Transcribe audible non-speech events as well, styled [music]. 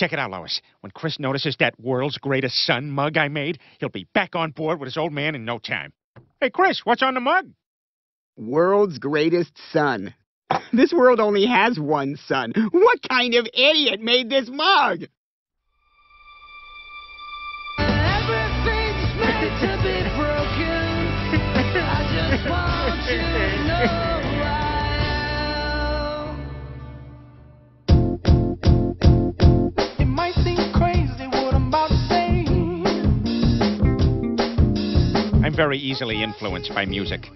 Check it out, Lois. When Chris notices that world's greatest son mug I made, he'll be back on board with his old man in no time. Hey, Chris, what's on the mug? World's greatest son. [laughs] This world only has one son. What kind of idiot made this mug? I'm very easily influenced by music.